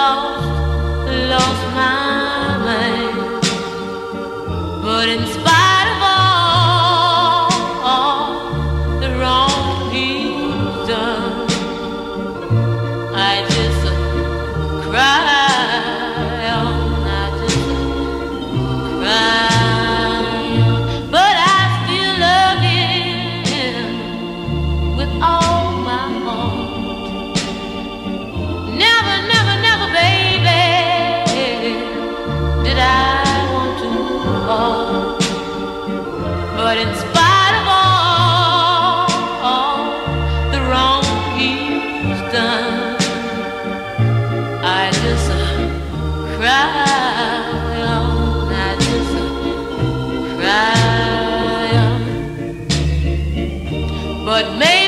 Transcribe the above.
lost, lost my mind. But in spite of all, the wrong he's done, I just cry. But I still love him But in spite of all, the wrong he's done, I just cry on, I just cry on. But maybe